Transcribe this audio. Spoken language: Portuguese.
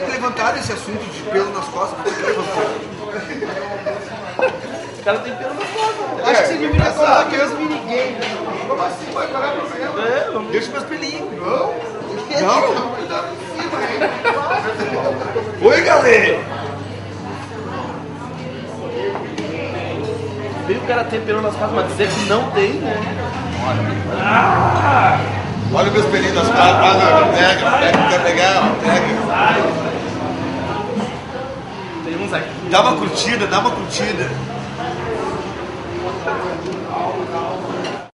ter que levantar esse assunto de pelo nas costas, por que levantou? O cara tem pelo nas costas. Acho que você deveria essa- colocar aqueles minigames. Como assim, vai parar o problema? É, vamos. Deixa meus pelinhos. Não? Não? Oi, galera! Veio o cara ter pelo nas costas, mas dizer que não tem, né? Olha meus pelinhos nas costas. Ah, não, pega, pega, quer pegar, ó, pega. Tem uns aqui. Dá uma curtida, dá uma curtida.